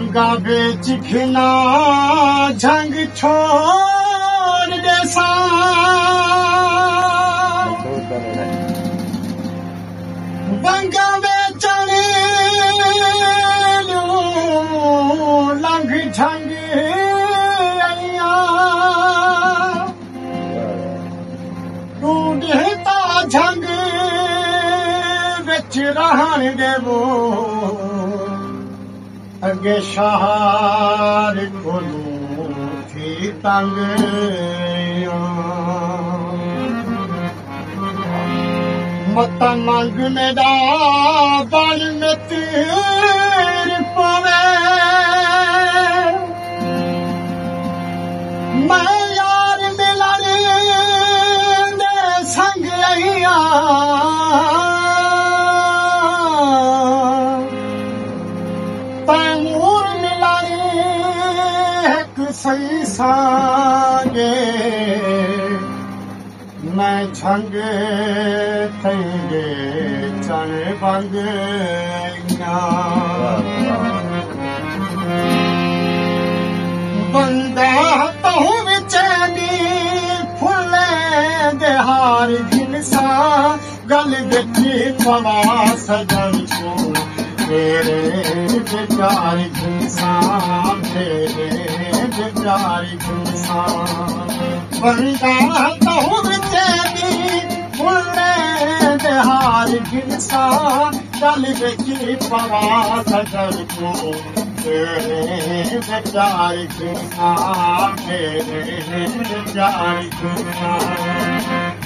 बंगा खिना झंग छोड़ जैसा बंगा बेचने लंघ झंग आइया ढूंढता झंग ਵਿੱਚ रहण देवो اڳي شهار کولون ٿي تنگ. مت منگ بل ۾ تير پوي. مين يار ملني سنگ ائيا सांगे मैं झंग थैंगे चण बंग बंदा तहु विचनी फुले देहार घिनसा गल बेठी पवा सजन को तेरे बेचार घिनसा तेरे फुले देहार घिनसा गल बेठी पवा बेचार घिनसा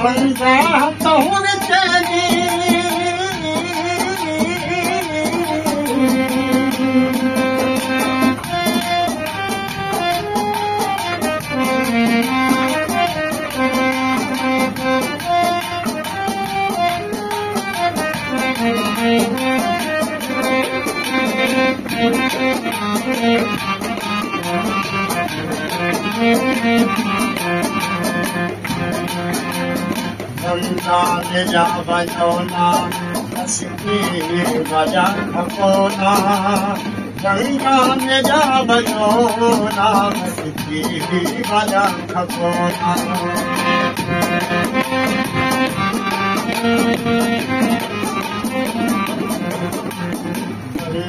बंदा बंदा जा बजोना हंसती बजा खपोना गंगा में जा बजोना हंसती बजा खपोना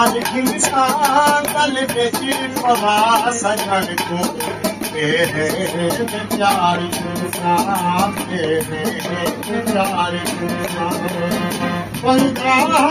सिंगार खिलसा कल बेची पवा सजन को तेरे प्यार खिलसा तेरे प्यार खिलसा पंद्रह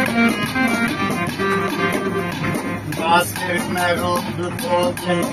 Plastic metal, the the.